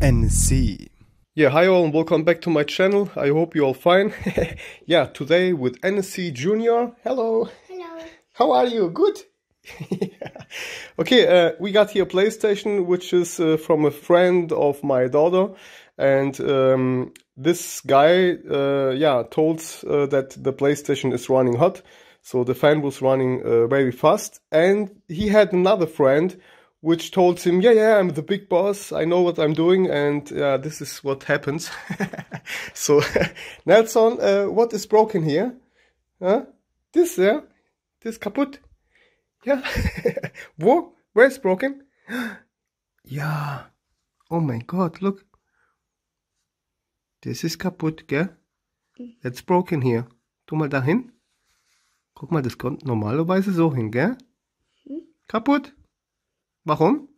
NSC. Yeah, hi all and welcome back to my channel. I hope you're all fine. yeah, today with NSC Junior. Hello. Hello. How are you? Good? okay, uh, we got here PlayStation, which is uh, from a friend of my daughter. And um, this guy, uh, yeah, told uh, that the PlayStation is running hot. So the fan was running uh, very fast. And he had another friend which told him, yeah, yeah, I'm the big boss. I know what I'm doing. And uh, this is what happens. so, Nelson, uh, what is broken here? Huh? This, yeah? This kaputt? Yeah. Wo? Where is broken? yeah. Oh my God, look. Das ist kaputt, gell? That's broken here. Tu mal dahin. Guck mal, das kommt normalerweise so hin, gell? Kaputt. Warum?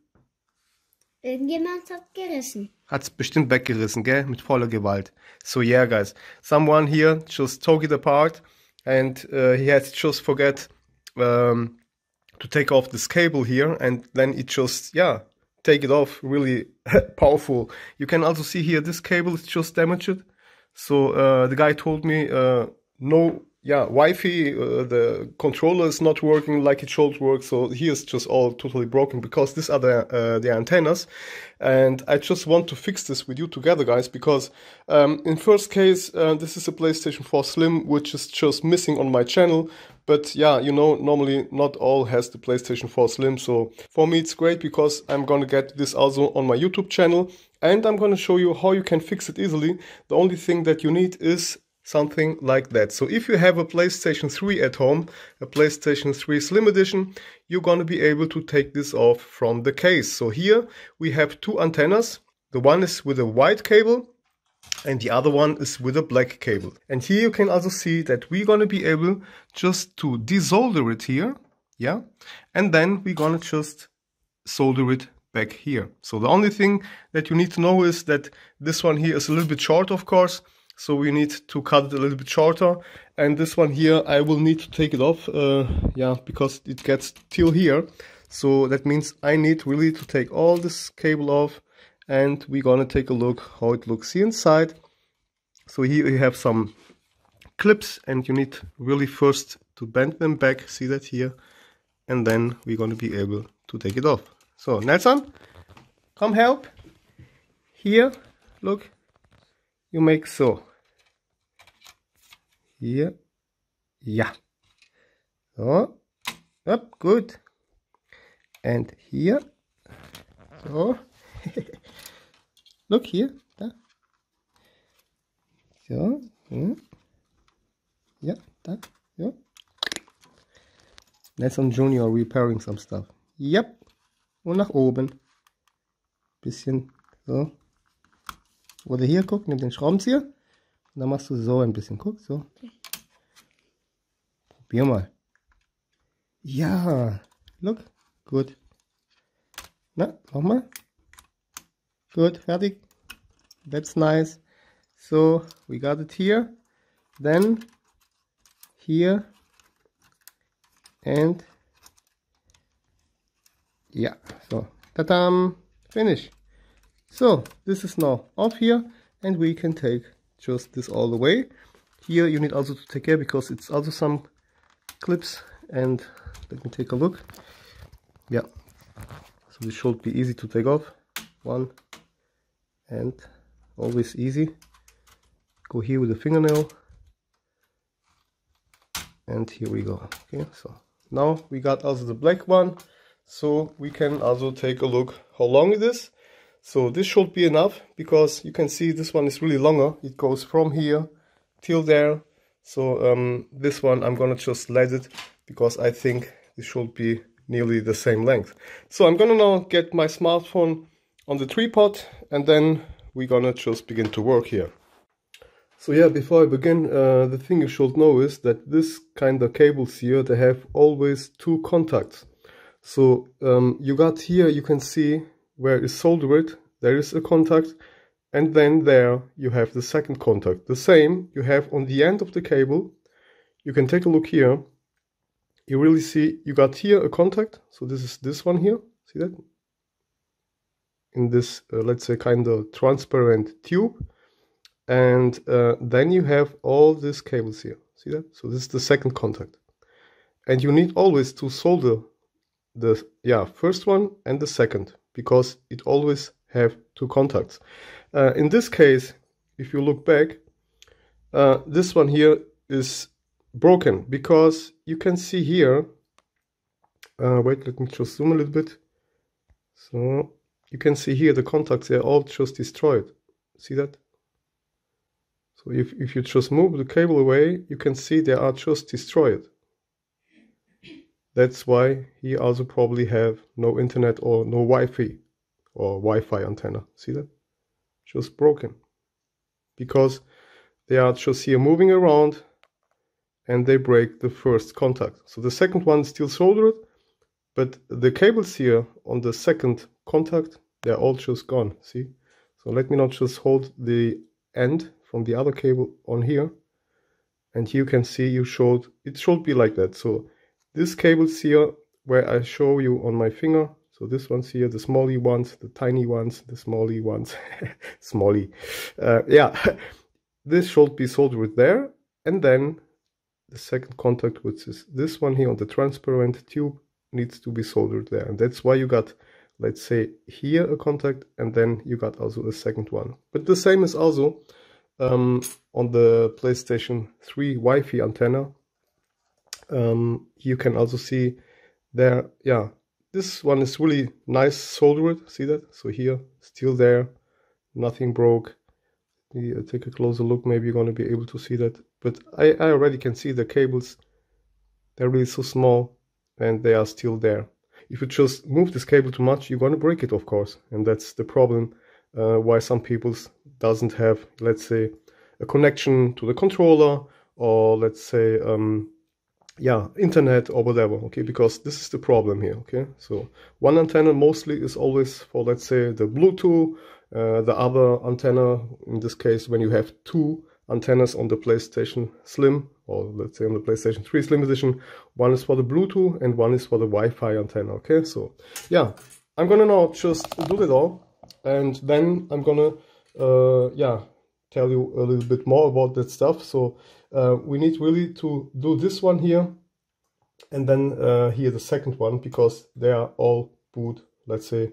Irgendjemand hat gerissen. Hat's bestimmt weggerissen, gell? Mit voller Gewalt. So yeah, guys. Someone here just took it apart and uh, he had just forget um, to take off this cable here and then it just, yeah, take it off really powerful. You can also see here this cable is just damaged. So uh, the guy told me uh, no yeah, Wi-Fi, uh, the controller is not working like it should work. So here is just all totally broken because these are the, uh, the antennas. And I just want to fix this with you together, guys, because um, in first case, uh, this is a PlayStation 4 Slim, which is just missing on my channel. But yeah, you know, normally not all has the PlayStation 4 Slim. So for me, it's great because I'm going to get this also on my YouTube channel. And I'm going to show you how you can fix it easily. The only thing that you need is something like that. So if you have a PlayStation 3 at home, a PlayStation 3 Slim Edition, you're going to be able to take this off from the case. So here we have two antennas. The one is with a white cable and the other one is with a black cable. And here you can also see that we're going to be able just to desolder it here. Yeah. And then we're going to just solder it back here. So the only thing that you need to know is that this one here is a little bit short, of course so we need to cut it a little bit shorter. And this one here I will need to take it off uh, yeah because it gets till here. So that means I need really to take all this cable off and we're gonna take a look how it looks inside. So here you have some clips and you need really first to bend them back see that here? And then we're to be able to take it off. So Nelson come help. Here look. You make so hier, ja. So, up, good. And here, so. Look here, da. So, hm. ja, da, ja. Nelson Junior repairing some stuff. Yep. Und nach oben. Bisschen so. Oder hier, guck, nimm den Schraubenzieher. Dann machst du so ein bisschen. Guck, so. Probier mal. Ja. Look. Gut. Na, nochmal. Gut, fertig. That's nice. So, we got it here. Then, here. And, yeah. So, ta-dam. Finish. So, this is now off here. And we can take just this all the way. Here you need also to take care because it's also some clips and let me take a look. Yeah. So this should be easy to take off. One. And always easy. Go here with the fingernail. And here we go. Okay so now we got also the black one. So we can also take a look how long it is so this should be enough because you can see this one is really longer. It goes from here till there. So um, this one I'm gonna just let it because I think this should be nearly the same length. So I'm gonna now get my smartphone on the tripod and then we're gonna just begin to work here. So yeah, before I begin, uh, the thing you should know is that this kind of cables here, they have always two contacts. So um, you got here, you can see where is soldered, there is a contact, and then there you have the second contact. The same you have on the end of the cable. You can take a look here. You really see, you got here a contact. So this is this one here. See that? in this, uh, let's say, kind of transparent tube. And uh, then you have all these cables here. See that? So this is the second contact. And you need always to solder the yeah first one and the second because it always have two contacts. Uh, in this case, if you look back, uh, this one here is broken because you can see here uh, wait let me just zoom a little bit. So you can see here the contacts they're all just destroyed. See that? So if, if you just move the cable away you can see they are just destroyed that's why he also probably have no internet or no Wi-Fi or Wi-Fi antenna see that just broken because they are just here moving around and they break the first contact. So the second one is still soldered, but the cables here on the second contact, they're all just gone, see? So let me not just hold the end from the other cable on here. And you can see you showed, it should be like that. So this cables here, where I show you on my finger, so this one's here, the smally ones, the tiny ones, the smally ones, smally. Uh, yeah, this should be soldered there. And then the second contact, which is this one here on the transparent tube, needs to be soldered there. And that's why you got, let's say, here a contact, and then you got also a second one. But the same is also um, on the PlayStation 3 Wi-Fi antenna. Um, you can also see there, yeah, this one is really nice soldered, see that? So here, still there, nothing broke. Uh, take a closer look, maybe you're going to be able to see that but I, I already can see the cables they're really so small and they are still there if you just move this cable too much you're going to break it of course and that's the problem uh, why some people doesn't have let's say a connection to the controller or let's say um, yeah internet or whatever okay because this is the problem here okay so one antenna mostly is always for let's say the bluetooth uh, the other antenna in this case when you have two antennas on the PlayStation Slim, or let's say on the PlayStation 3 Slim Edition. One is for the Bluetooth and one is for the Wi-Fi antenna, okay? So, yeah, I'm gonna now just do it all, and then I'm gonna, uh, yeah, tell you a little bit more about that stuff. So, uh, we need really to do this one here, and then uh, here the second one, because they are all boot, let's say,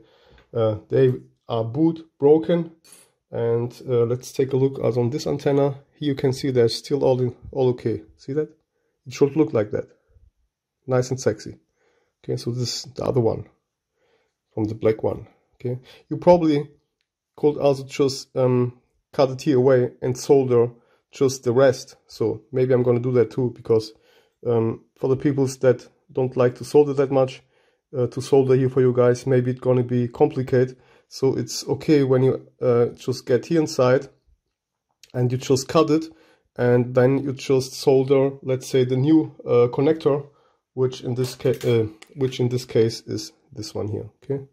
uh, they are boot broken, and uh, let's take a look as on this antenna. Here you can see they're still all in all okay. See that? It should look like that. Nice and sexy. Okay so this is the other one from the black one. Okay you probably could also just um, cut it here away and solder just the rest so maybe I'm gonna do that too because um, for the people that don't like to solder that much uh, to solder here for you guys maybe it's gonna be complicated so it's okay when you uh, just get here inside and you just cut it and then you just solder, let's say the new uh, connector, which in this case, uh, which in this case is this one here, okay?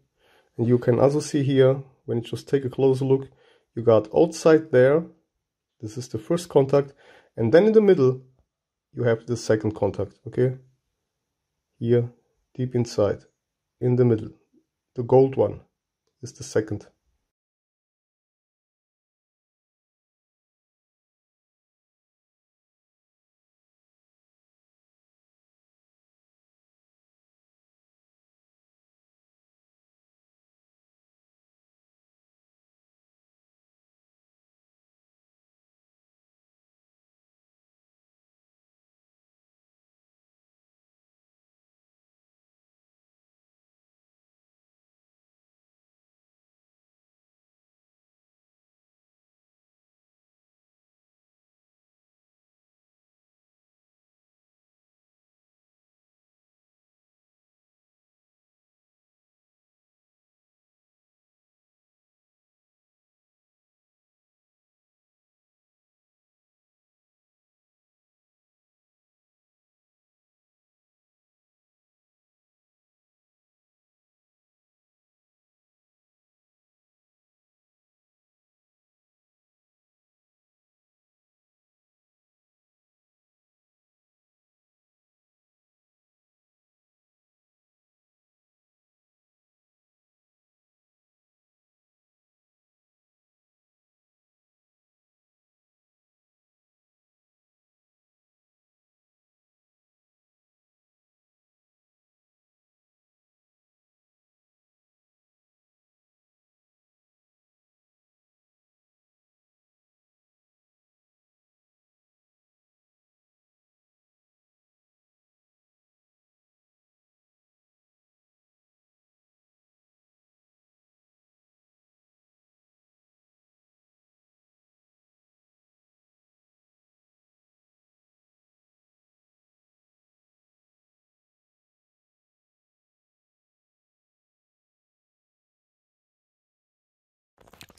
And you can also see here, when you just take a closer look, you got outside there, this is the first contact, and then in the middle, you have the second contact, okay? Here, deep inside, in the middle, the gold one is the second.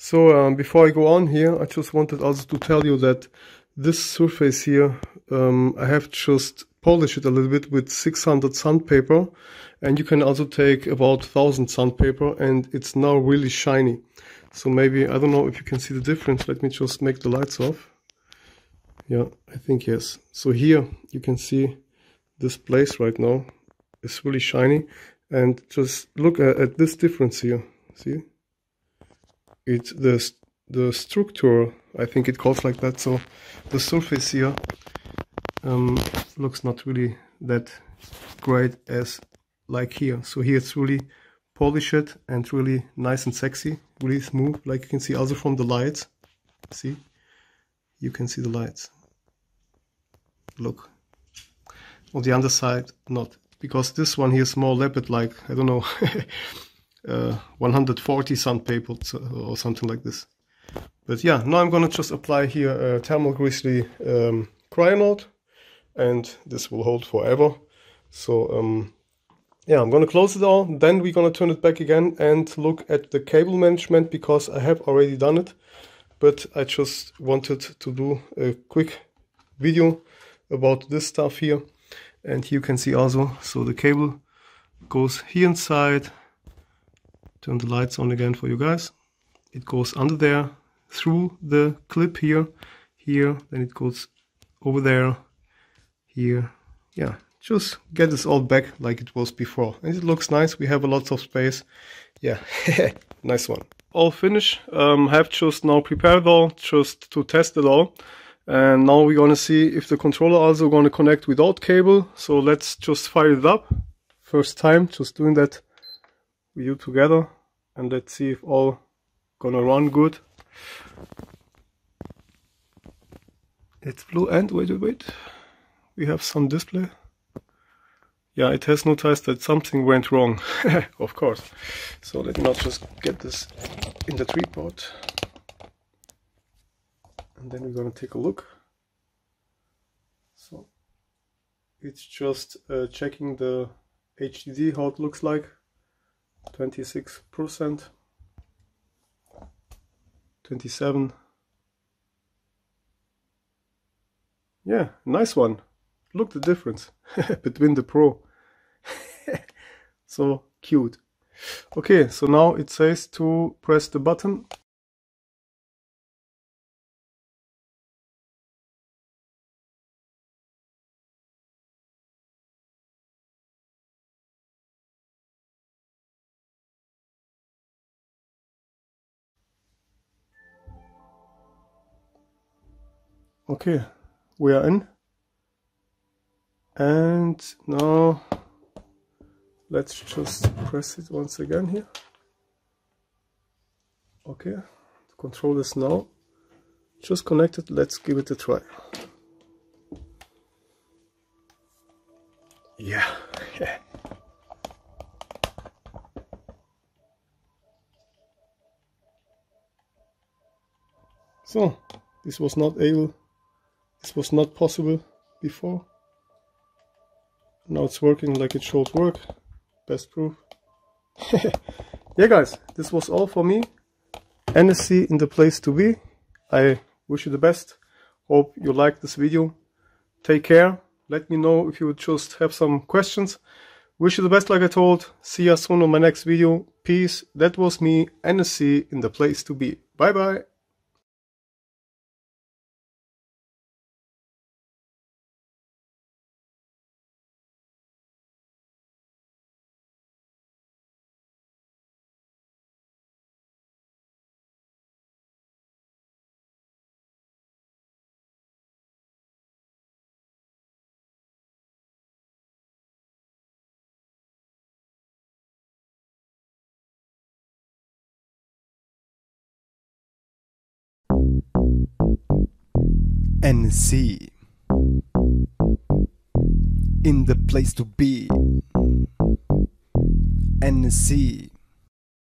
So um, before I go on here, I just wanted also to tell you that this surface here, um, I have just polished it a little bit with 600 sandpaper and you can also take about 1000 sandpaper and it's now really shiny. So maybe, I don't know if you can see the difference. Let me just make the lights off. Yeah, I think yes. So here you can see this place right now is really shiny and just look at, at this difference here. See? It's the, the structure, I think it calls like that. So the surface here um, looks not really that great as like here. So here it's really polished and really nice and sexy, really smooth, like you can see also from the lights. See? You can see the lights. Look. On the underside, not. Because this one here is more leopard like, I don't know, uh, 140 sandpaper or something like this. But yeah, now I'm gonna just apply here a Thermal Grizzly um, Cryonaut and this will hold forever. So um, yeah, I'm gonna close it all. Then we're gonna turn it back again and look at the cable management because I have already done it. But I just wanted to do a quick video about this stuff here. And you can see also, so the cable goes here inside. Turn the lights on again for you guys. It goes under there, through the clip here, here, then it goes over there, here. Yeah, just get this all back like it was before. And it looks nice, we have a lot of space. Yeah, nice one. All finished, um, have just now prepared all, just to test it all. And now we're gonna see if the controller also gonna connect without cable. So let's just fire it up. First time, just doing that you together. And let's see if all gonna run good. It's blue and wait, wait, wait we have some display. Yeah, it has noticed that something went wrong, of course. So let me just get this in the tripod. And then we're gonna take a look. So it's just uh, checking the HDD, how it looks like. 26%, 27. Yeah, nice one look the difference between the Pro. so cute. Okay, so now it says to press the button. Okay, we are in. And now let's just press it once again here. Okay control this now just connected. Let's give it a try. Yeah. So this was not able this was not possible before. Now it's working like it should work. Best proof. Yeah guys this was all for me. NSC in the place to be. I wish you the best. Hope you like this video. Take care. Let me know if you just have some questions. Wish you the best like I told. See you soon on my next video. Peace. That was me NSC in the place to be. Bye bye NSC in the place to be. NSC